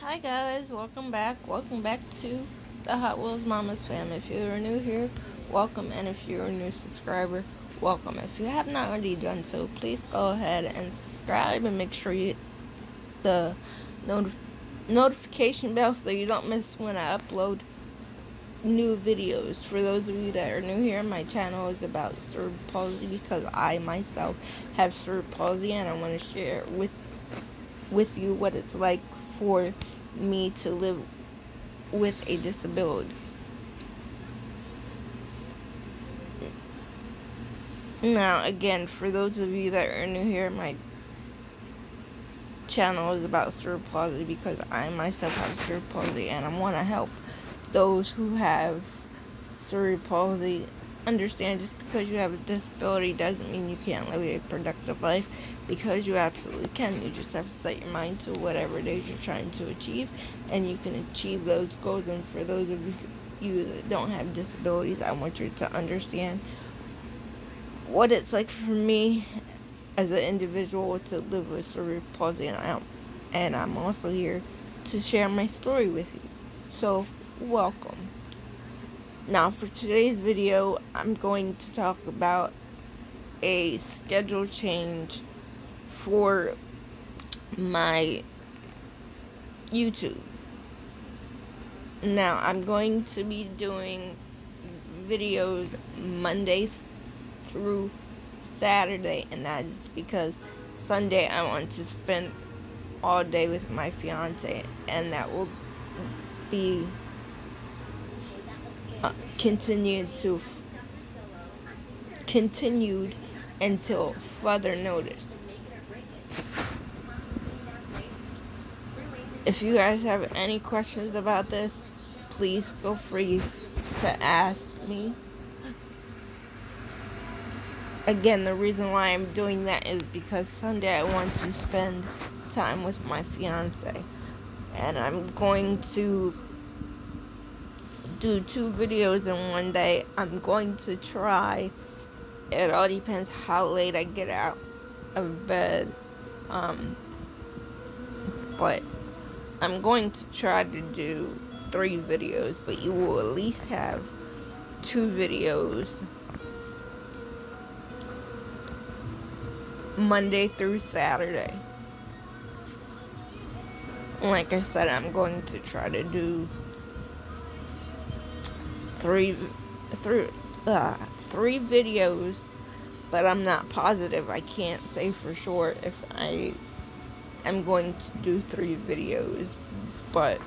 Hi guys, welcome back. Welcome back to the Hot Wheels Mamas fam. If you're new here, welcome, and if you're a new subscriber, welcome. If you have not already done so, please go ahead and subscribe and make sure you hit the not- notification bell so you don't miss when I upload new videos. For those of you that are new here, my channel is about cerebral palsy because I myself have cerebral palsy and I want to share with with you what it's like for me to live with a disability. Now, again, for those of you that are new here, my channel is about cerebral palsy because I myself have cerebral palsy and I want to help those who have cerebral palsy understand just because you have a disability doesn't mean you can't live a productive life because you absolutely can. You just have to set your mind to whatever it is you're trying to achieve and you can achieve those goals. And for those of you that don't have disabilities, I want you to understand what it's like for me as an individual to live with cerebral palsy and I'm, and I'm also here to share my story with you. So, welcome. Now, for today's video, I'm going to talk about a schedule change for my YouTube. Now, I'm going to be doing videos Monday through Saturday, and that is because Sunday I want to spend all day with my fiance, and that will be uh, continued to f- continued until further notice. If you guys have any questions about this, please feel free to ask me. Again, the reason why I'm doing that is because Sunday I want to spend time with my fiance. And I'm going to do two videos in one day. I'm going to try. It all depends how late I get out of bed. Um, but I'm going to try to do three videos, but you will at least have two videos Monday through Saturday. Like I said, I'm going to try to do three, three, uh, three videos, but I'm not positive. I can't say for sure if I am going to do three videos, but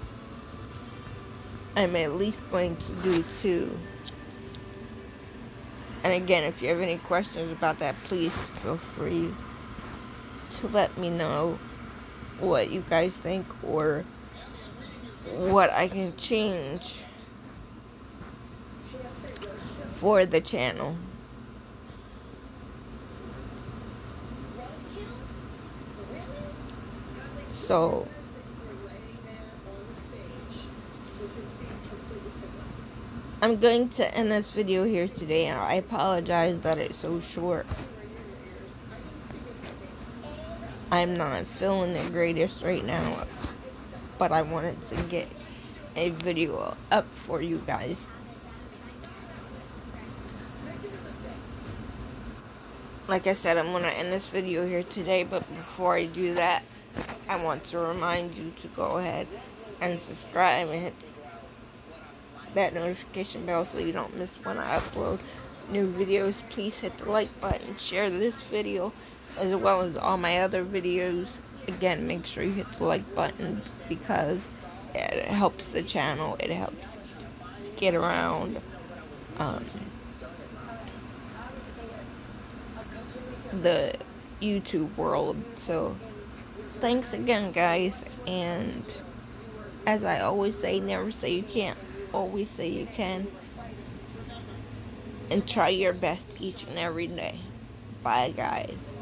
I'm at least going to do two. And again, if you have any questions about that, please feel free to let me know what you guys think or what I can change for the channel. So, I'm going to end this video here today. I apologize that it's so short. I'm not feeling the greatest right now, but I wanted to get a video up for you guys. Like I said, I'm going to end this video here today, but before I do that, I want to remind you to go ahead and subscribe and hit that notification bell so you don't miss when I upload new videos. Please hit the like button, share this video as well as all my other videos. Again, make sure you hit the like button because it helps the channel. It helps get around. Um, the YouTube world. So, thanks again, guys. And as I always say, never say you can't, always say you can. And try your best each and every day. Bye, guys.